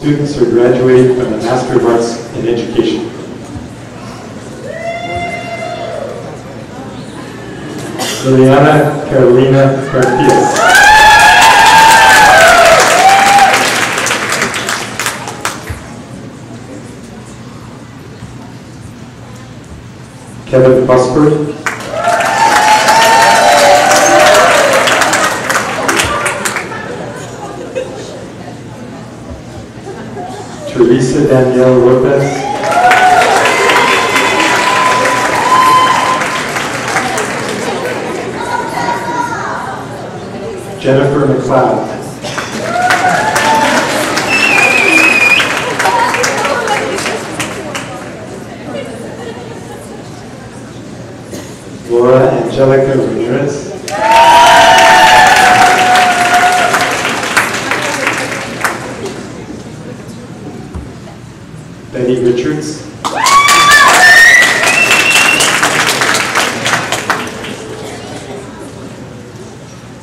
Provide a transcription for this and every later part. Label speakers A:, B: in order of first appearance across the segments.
A: Students are graduating from the Master of Arts in Education. Liliana Carolina Garfias. Kevin Busford. Teresa Danielle Lopez. Jennifer McLeod. Laura Angelica Ramirez. Betty Richards.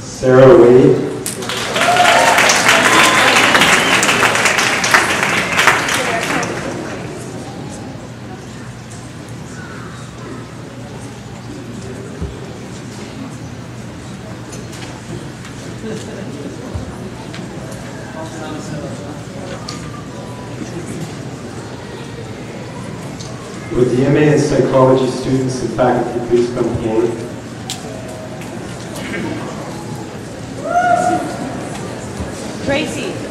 A: Sarah Wade. Would the MA in psychology students and faculty please come forward?
B: Tracy.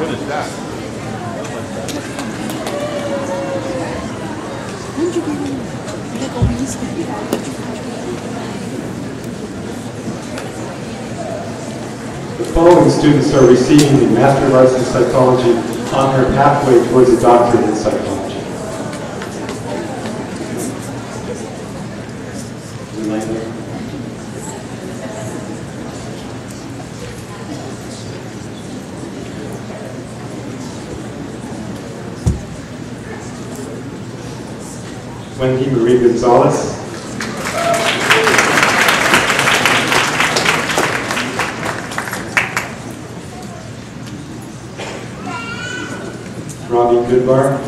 C: Is that?
A: The following students are receiving the Master of Arts in Psychology on their pathway towards a doctorate in psychology. Wendy Marie Gonzalez. Robbie Goodbar.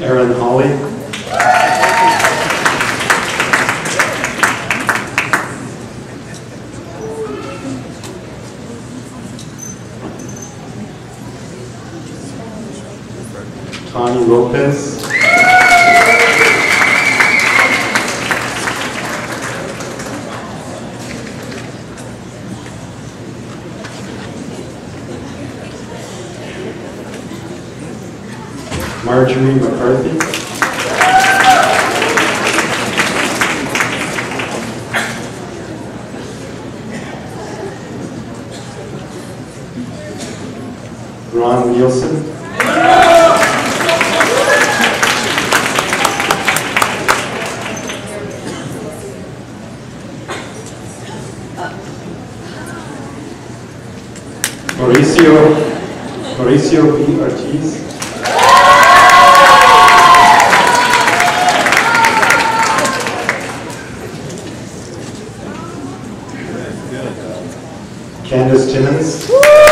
A: Aaron Holly. Tani Lopez. Marjorie McCarthy. Ron Nielsen. Mauricio, Mauricio B. Ortiz. Candace Timmons.